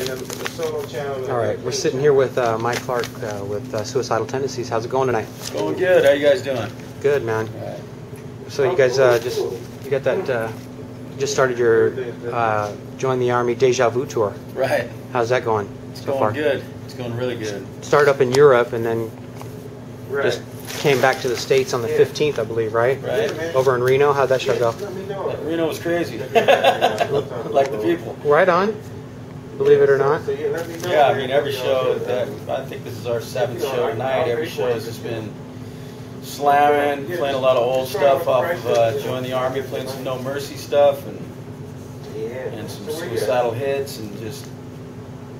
And the, the solo channel. All right, we're sitting here with uh, Mike Clark uh, with uh, Suicidal Tendencies. How's it going tonight? It's Going good. How you guys doing? Good, man. All right. So you guys uh, just you got that uh, just started your uh, join the army deja vu tour. Right. How's that going It's so going far? good. It's going really good. Started up in Europe and then Right. just came back to the states on the 15th, I believe, right? Right. Over in Reno. How'd that show go? Let me know. Reno was crazy. like the people. Right on. Believe it or not. Yeah, let me know. Yeah, I mean every show that I think this is our seventh show tonight. Every show has just been slamming, playing a lot of old stuff off of uh, Join the Army, playing some No Mercy stuff and and some So where you at? suicidal hits and just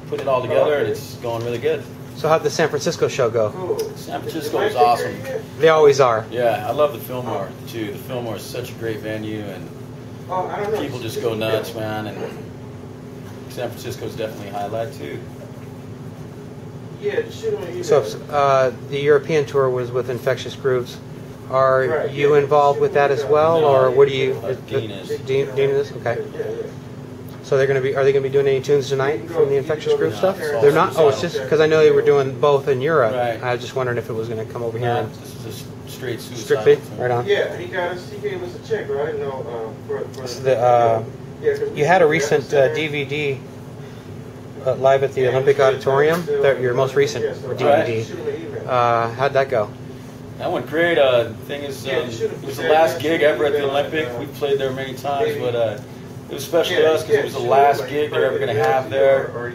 putting it all together and it's going really good. So how'd the San Francisco show go? San Francisco was awesome. They always are. Yeah, I love the Fillmore too. The Fillmore is such a great venue and I don't know. people just go nuts, man. And San Francisco is definitely a highlight too. Yeah, shoot on email. So uh, the European tour was with Infectious Grooves. Are Right, you yeah. involved with that as well, or what do you? Uh, Dean is. Dean, Dean is okay. Yeah, yeah. So they're going to be. Are they going to be doing any tunes tonight from the Infectious Groove stuff? it's They're not. Oh, it's just because I know they were doing both in Europe. Right. I was just wondering if it was going to come over here. Yeah, and this is a s- straight suicide. Strictly, right on. Yeah, he got us. He gave us a check, right? No, um, for, for So the, uh, yeah, 'cause we- You had a recent uh, DVD uh, live at the Olympic Auditorium. Your most recent DVD. Uh, how'd that go? That went great. Uh, thing is, um, it was the last gig ever at the Olympic. We played there many times, but uh, it was special to us because it was the last gig they're ever going to have there.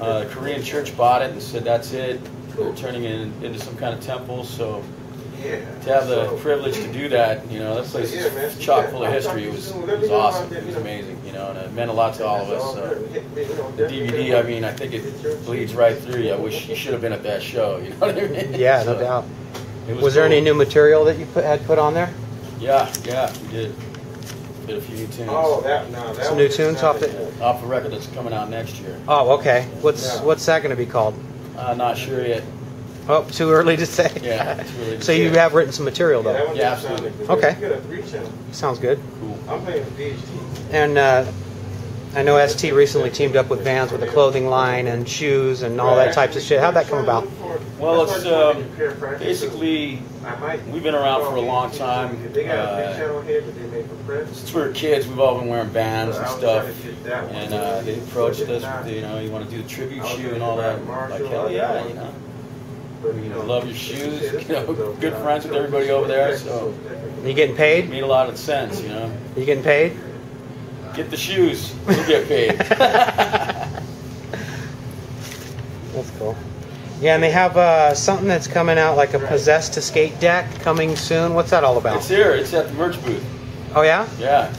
Uh, Korean church bought it and said that's it. They're turning it into some kind of temple. So Yeah. to have the So- privilege to do that, you know, that place Yeah, man. is chock Yeah, full of history. It was, it was awesome. It was amazing, you know, and it meant a lot to all of us. So. good. Hit me, you know, The DVD, I mean, I think it bleeds right through you. I wish you should have been at that show. You know what I mean? Yeah, no doubt. it Was, there cool. any new material that you put, had put on there? Yeah, yeah, we did. Did a few new tunes. Oh, that no, that Some new just tunes off the it? Off a record that's coming out next year. Oh, okay. What's Yeah. what's that going to be called? Uh, not sure yet. Oh, too early to say. Yeah, it's really so you have written some material though. one Yeah, absolutely. Okay. Got a three channel. Sounds good. Cool. I'm playing with DHT. And uh, I know ST recently teamed up with Vans with a clothing line and shoes and all that types of shit. How'd that come about? Well, it's why I just um, wanted to compare prices. basically we've been around for a long time. They got a Uh, three channel here, but they make for press. since we were kids, we've all been wearing Vans and stuff. trying to get that one. And uh, they approached us, with, you know, you want to do the tribute shoe and all that. Like hell yeah, you know. You love your shoes, you know, good friends with everybody over there, so- You getting paid? Made a lot of sense, you know. You getting paid? Get the shoes, you'll get paid. That's cool. Yeah, and they have uh, something that's coming out like a possessed to skate deck coming soon. What's that all about? it's here. It's at the merch booth. Oh yeah? Yeah.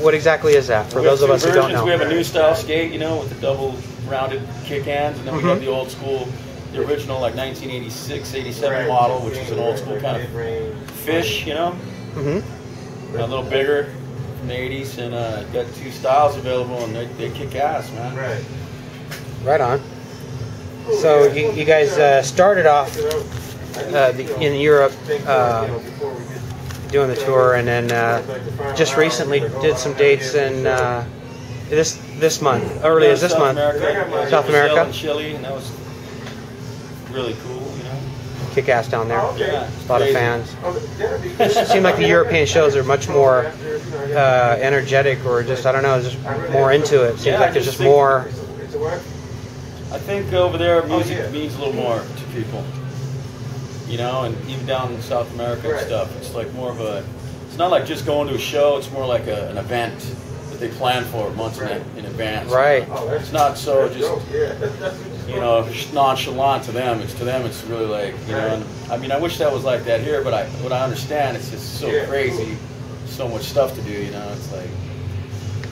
What exactly is that for those of us who don't know? We have a new style skate, you know, with the double rounded kick hands, and then we have Mhm. the old school, the original like 1986, 87 model, which is an old school kind of fish, you know, hmm a little bigger from the 80s, and uh, got two styles available, and they, they kick ass, man. Right. Right on. So you, you guys uh, started off uh, the, in Europe uh, doing the tour, and then uh, just recently did some dates in uh, this this month, early as this South month. America, South America. Chile, and that was really cool, you know. Kick ass down there. Yeah, A lot of fans. It seemed like the European shows are much more uh, energetic, or just I don't know, just more into it. Seems Yeah, like there's just just think- more. I think over there, music yeah. means a little more to people. You know, and even down in South America and Right. stuff, it's like more of a. It's not like just going to a show. It's more like a, an event that they plan for months in, Right. in advance. Right. It's not so just you know nonchalant to them. It's to them. It's really like you know. And, I mean, I wish that was like that here, but I what I understand, it's just so Yeah. crazy, so much stuff to do. You know, it's like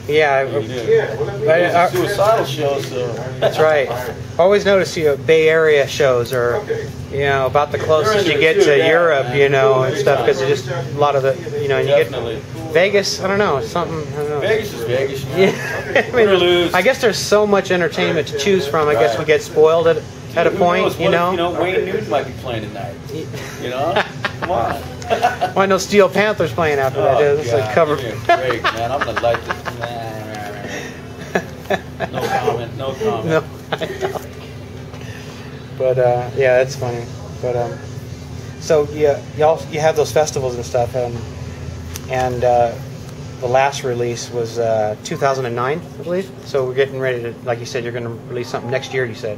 Yeah, you Yeah, well, let me But, know. uh, suicidal shows, so that's right. Always notice you know, Bay Area shows are Okay. you know about the They're closest you get too, to yeah, Europe, man. you know, and stuff because it's just a lot of the you know, and you Definitely. get Vegas. I don't know, something. I don't know. Vegas is Vegas. You know? Yeah, I mean. I guess there's so much entertainment to choose from. I guess we get spoiled at at a point, knows? you know. If, you know, Wayne Newton might be playing tonight. You know, come on. Why no Steel Panthers playing after that? Oh, It's like cover. give me a break, man. I'm gonna light this. No comment. No comment. No. but uh, yeah, that's funny. But um, so yeah, y'all you have those festivals and stuff, um, and uh, the last release was uh, 2009, I believe. So we're getting ready to, like you said, you're going to release something next year. You said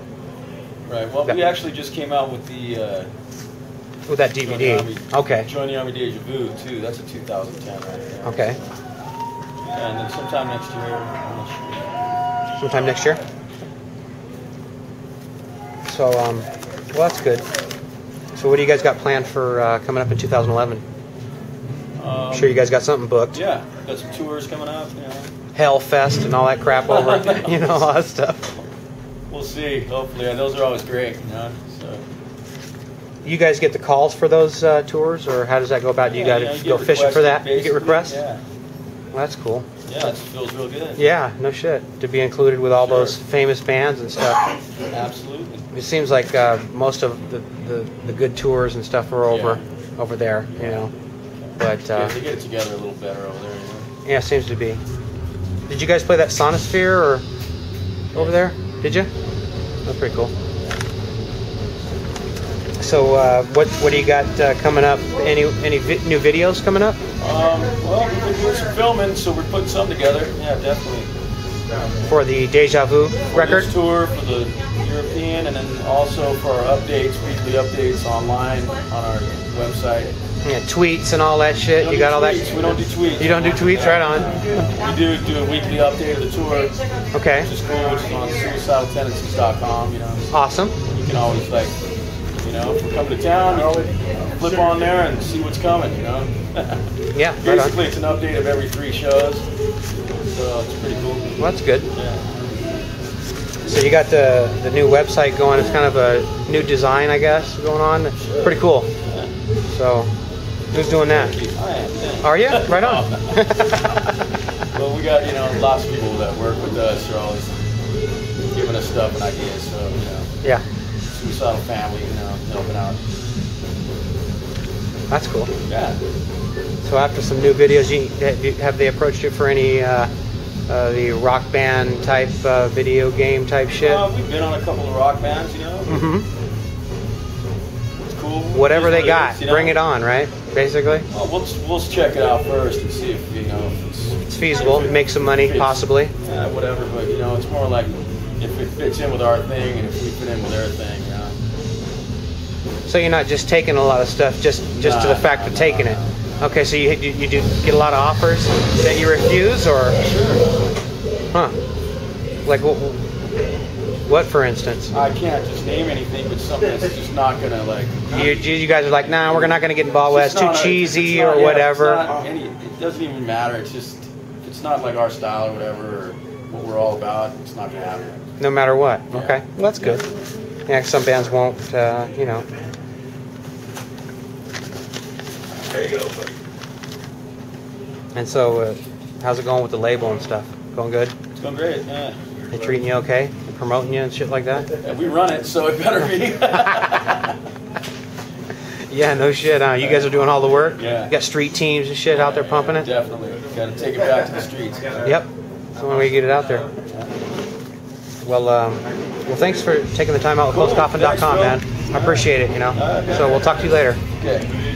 Right. Well, we actually just came out with the uh, with that Join the DVD. Army- Okay. Join the Army Deja Vu too. That's a 2010 right there. Okay. And then sometime next year. I'm sure. Sometime next year. So um, well that's good. So what do you guys got planned for uh, coming up in 2011? Um, I'm sure you guys got something booked. Yeah, got some tours coming up. You know, Hellfest and all that crap over, you know, all that stuff. we'll see. Hopefully, yeah, those are always great. You know, so. You guys get the calls for those uh, tours, or how does that go about? Do you Yeah, got know, go fishing for that? You get requests? Yeah, Well, that's cool. yeah, it feels real good. Yeah, no shit. To be included with all Sure. those famous bands and stuff. Absolutely. It seems like uh, most of the, the, the good tours and stuff are over over there, you know. But yeah, uh, they get it together a little better over there. You yeah, seems to be. Did you guys play that Sonisphere or over there? Did you? That's pretty cool. So uh, what what do you got uh, coming up? Any any vi- new videos coming up? Um, well, we've been doing some filming, so we're putting some together. Yeah, definitely. for the Deja Vu For record. tour for the European, and then also for our updates, weekly updates online on our website. Yeah, tweets and all that shit. You got all do that? tweets. We don't do tweets. You don't do tweets, right on. We do do a weekly update of the tour, Okay, which is cool, which is on suicidaltendencies.com. You know, awesome. you can always like, you know, if we're coming to town, you can flip on there and see what's coming. You know. Yeah, right on. Basically, it's an update of every three shows, so it's pretty cool. Well, that's good. Yeah. So you got the the new website going. It's kind of a new design, I guess, going on. Pretty cool. So, who's doing that? I am. Are you? Right on. Well, we got, you know, lots of people that work with us are always giving us stuff and ideas, so, you know, yeah, suicidal family, you know, helping out. that's cool. Yeah. So after some new videos, you, have they approached you for any uh, uh, the rock band type uh, video game type shit? Uh, we've been on a couple of rock bands, you know. hmm It's cool. Whatever they got, is, you know? bring it on, right? Basically, Well, we'll, we'll check it out first and see if, you know, if it's, it's feasible. Make some money, if possibly. Yeah, whatever, but, you know, it's more like if it fits in with our thing and if we fit in with their thing, you know. So you're not just taking a lot of stuff just just to the fact nah, of taking nah, it. Okay, so you you you do get a lot of offers that you refuse, or Sure. huh? Like what? What, for instance? I can't just name anything, but something that's just not gonna like. You you you guys are like, nah, we're not gonna get involved with. It's That's too not a- cheesy it's not- or yeah, whatever. Any, it doesn't even matter. It's just it's not like our style or whatever, or what we're all about. It's not gonna happen. No matter what. Yeah. Okay, well that's good. Yeah, some bands won't, uh, you know. There you go, buddy. And so, uh, how's it going with the label and stuff? Going good? It's going great. Yeah. They treating you okay? Promoting you and shit like that? Yeah, we run it, so it better be. Yeah, no shit. Huh? You guys are doing all the work. Yeah. You got street teams and shit out there pumping it. Definitely. Got to take it back to the streets. Yep. That's the only way you get it out there. Well, um, well, thanhanks for taking the time out with Cool. closedcoffin.com, man. I appreciate it, you know. So we'll talk to you later. Okay.